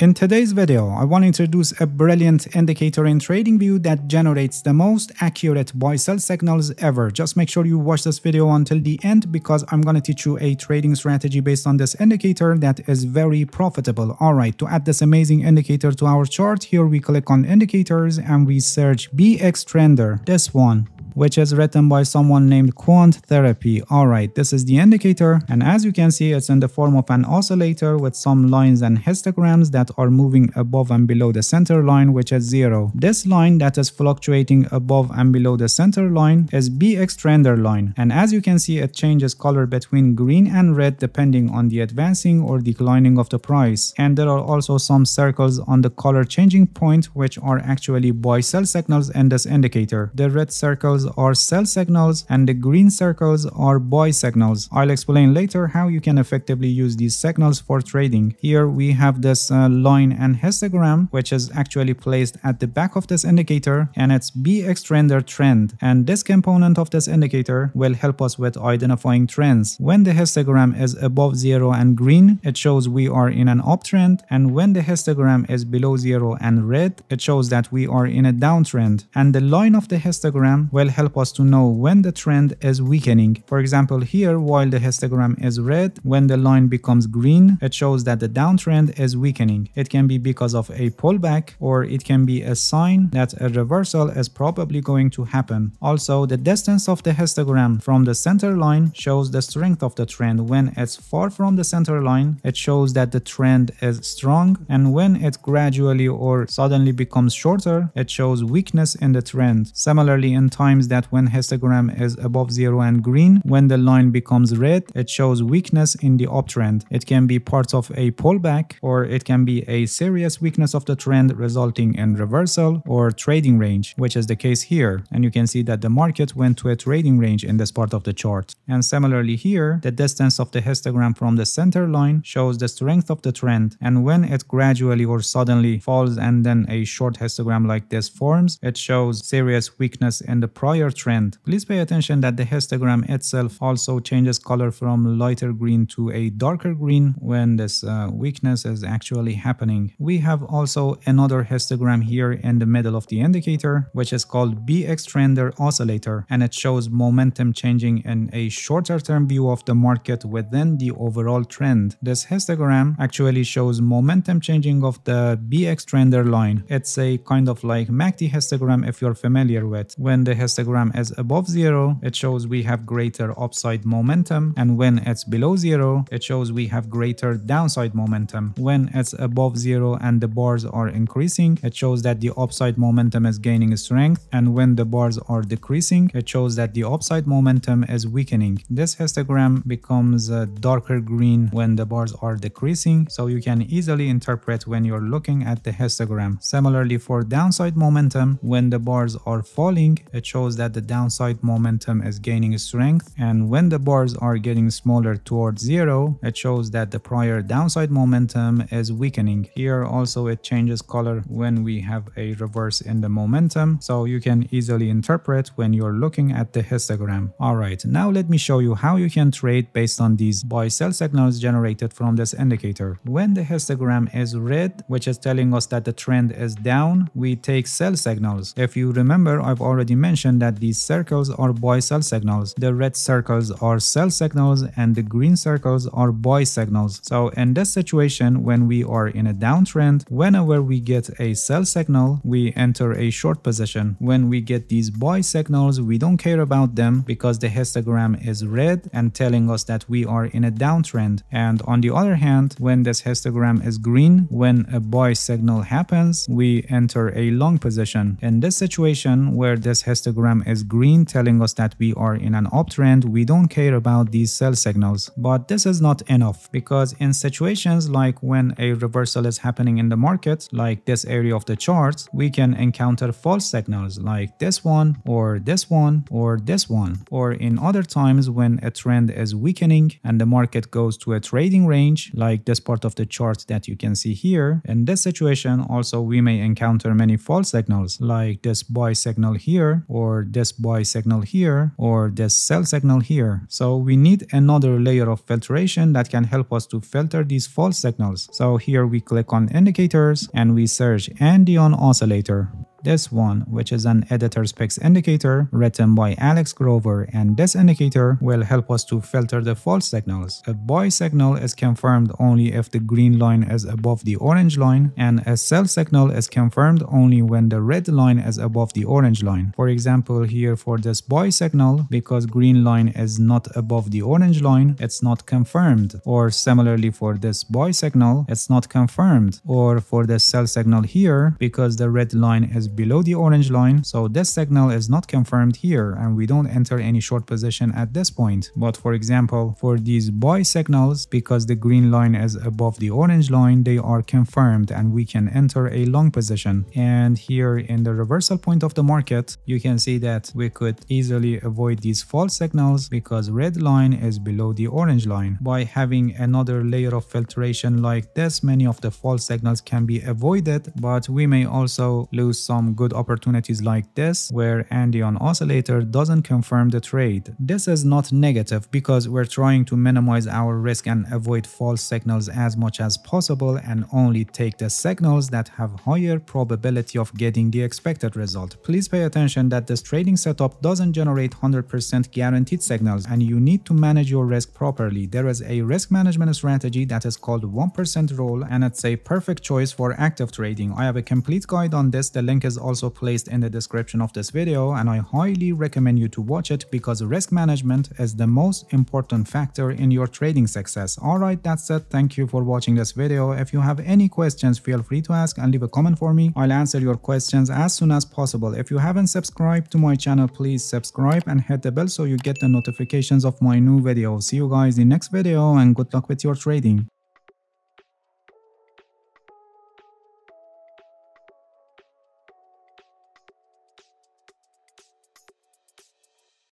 In today's video, I want to introduce a brilliant indicator in TradingView that generates the most accurate buy-sell signals ever. Just make sure you watch this video until the end because I'm going to teach you a trading strategy based on this indicator that is very profitable. Alright, to add this amazing indicator to our chart, here we click on indicators and we search BX Trender, this one which is written by someone named Quant Therapy. Alright, this is the indicator and as you can see it's in the form of an oscillator with some lines and histograms that are moving above and below the center line which is 0. This line that is fluctuating above and below the center line is BX trender line and as you can see it changes color between green and red depending on the advancing or declining of the price and there are also some circles on the color changing point which are actually buy sell signals in this indicator. The red circles are sell signals and the green circles are buy signals. I'll explain later how you can effectively use these signals for trading. Here we have this uh, line and histogram which is actually placed at the back of this indicator and it's BX trender trend and this component of this indicator will help us with identifying trends. When the histogram is above zero and green it shows we are in an uptrend and when the histogram is below zero and red it shows that we are in a downtrend and the line of the histogram will help us to know when the trend is weakening. For example, here, while the histogram is red, when the line becomes green, it shows that the downtrend is weakening. It can be because of a pullback or it can be a sign that a reversal is probably going to happen. Also, the distance of the histogram from the center line shows the strength of the trend. When it's far from the center line, it shows that the trend is strong and when it gradually or suddenly becomes shorter, it shows weakness in the trend. Similarly, in times that when histogram is above 0 and green, when the line becomes red, it shows weakness in the uptrend. It can be part of a pullback or it can be a serious weakness of the trend resulting in reversal or trading range, which is the case here. And you can see that the market went to a trading range in this part of the chart. And similarly here, the distance of the histogram from the center line shows the strength of the trend. And when it gradually or suddenly falls and then a short histogram like this forms, it shows serious weakness in the price trend. Please pay attention that the histogram itself also changes color from lighter green to a darker green when this uh, weakness is actually happening. We have also another histogram here in the middle of the indicator, which is called BX Trender Oscillator, and it shows momentum changing in a shorter term view of the market within the overall trend. This histogram actually shows momentum changing of the BX Trender line. It's a kind of like MACD histogram if you're familiar with. When the histogram histogram is above zero, it shows we have greater upside momentum. And when it's below zero, it shows we have greater downside momentum. When it's above zero and the bars are increasing, it shows that the upside momentum is gaining strength. And when the bars are decreasing, it shows that the upside momentum is weakening. This histogram becomes a darker green when the bars are decreasing. So you can easily interpret when you're looking at the histogram. Similarly for downside momentum, when the bars are falling, it shows shows that the downside momentum is gaining strength and when the bars are getting smaller towards zero, it shows that the prior downside momentum is weakening. Here also it changes color when we have a reverse in the momentum, so you can easily interpret when you're looking at the histogram. Alright, now let me show you how you can trade based on these buy-sell signals generated from this indicator. When the histogram is red, which is telling us that the trend is down, we take sell signals. If you remember, I've already mentioned that these circles are buy sell signals. The red circles are sell signals and the green circles are buy signals. So in this situation, when we are in a downtrend, whenever we get a sell signal, we enter a short position. When we get these buy signals, we don't care about them because the histogram is red and telling us that we are in a downtrend. And on the other hand, when this histogram is green, when a buy signal happens, we enter a long position. In this situation where this histogram is green telling us that we are in an uptrend, we don't care about these sell signals. But this is not enough because in situations like when a reversal is happening in the market, like this area of the chart, we can encounter false signals like this one or this one or this one. Or in other times when a trend is weakening and the market goes to a trading range like this part of the chart that you can see here. In this situation also we may encounter many false signals like this buy signal here or or this buy signal here or this sell signal here. So we need another layer of filtration that can help us to filter these false signals. So here we click on indicators and we search Andean oscillator this one, which is an editor's picks indicator written by Alex Grover, and this indicator will help us to filter the false signals. A buy signal is confirmed only if the green line is above the orange line, and a sell signal is confirmed only when the red line is above the orange line. For example, here for this buy signal, because green line is not above the orange line, it's not confirmed. Or similarly for this buy signal, it's not confirmed. Or for the sell signal here, because the red line is below the orange line, so this signal is not confirmed here and we don't enter any short position at this point. But for example, for these buy signals, because the green line is above the orange line, they are confirmed and we can enter a long position. And here in the reversal point of the market, you can see that we could easily avoid these false signals because red line is below the orange line. By having another layer of filtration like this, many of the false signals can be avoided, but we may also lose some some good opportunities like this where Andean oscillator doesn't confirm the trade. This is not negative because we're trying to minimize our risk and avoid false signals as much as possible and only take the signals that have higher probability of getting the expected result. Please pay attention that this trading setup doesn't generate 100% guaranteed signals and you need to manage your risk properly. There is a risk management strategy that is called 1% rule and it's a perfect choice for active trading. I have a complete guide on this, the link is is also placed in the description of this video and I highly recommend you to watch it because risk management is the most important factor in your trading success. Alright, that's it. Thank you for watching this video. If you have any questions, feel free to ask and leave a comment for me. I'll answer your questions as soon as possible. If you haven't subscribed to my channel, please subscribe and hit the bell so you get the notifications of my new videos. See you guys in next video and good luck with your trading.